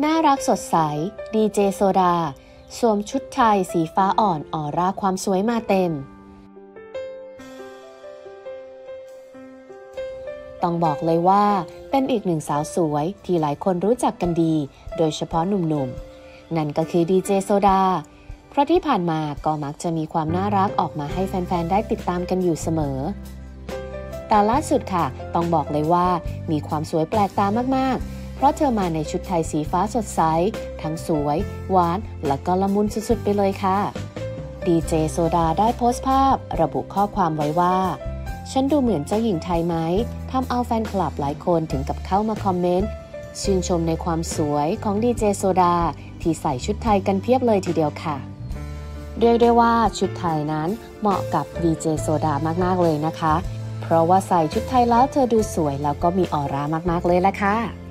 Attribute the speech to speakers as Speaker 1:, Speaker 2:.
Speaker 1: น่ารักสดใส ดีเจโซดา สวมชุดไทยสีฟ้าอ่อนออร่าความสวยมาเต็ม ต้องบอกเลยว่าเป็นอีกหนึ่งสาวสวยที่หลายคนรู้จักกันดี โดยเฉพาะหนุ่มๆ นั่นก็คือดีเจโซดา เพราะที่ผ่านมาก็มักจะมีความน่ารักออกมาให้แฟนๆ ได้ติดตามกันอยู่เสมอ แต่ล่าสุดค่ะ ต้องบอกเลยว่ามีความสวยแปลกตามากๆ ราะเธอมาในชุดไทยสีฟ้าสดใส ทั้งสวย หวาน และก็ละมุนสุดๆ ไปเลยค่ะ ดีเจโซดาได้โพสต์ภาพ ระบุข้อความไว้ว่า ฉันดูเหมือนเจ้าหญิงไทยไหมทำเอาแฟนคลับหลายคนถึงกับเข้ามาคอมเมนต์ชื่นชมในความสวยของดีเจโซดา ที่ใส่ชุดไทยกันเพียบเลยทีเดียวค่ะ เรียกได้ว่าชุดไทยนั้นเหมาะกับดีเจโซดามากๆเลยนะคะ เพราะว่าใส่ชุดไทยแล้วเธอดูสวยแล้วก็มีออร่ามากๆเลยละค่ะ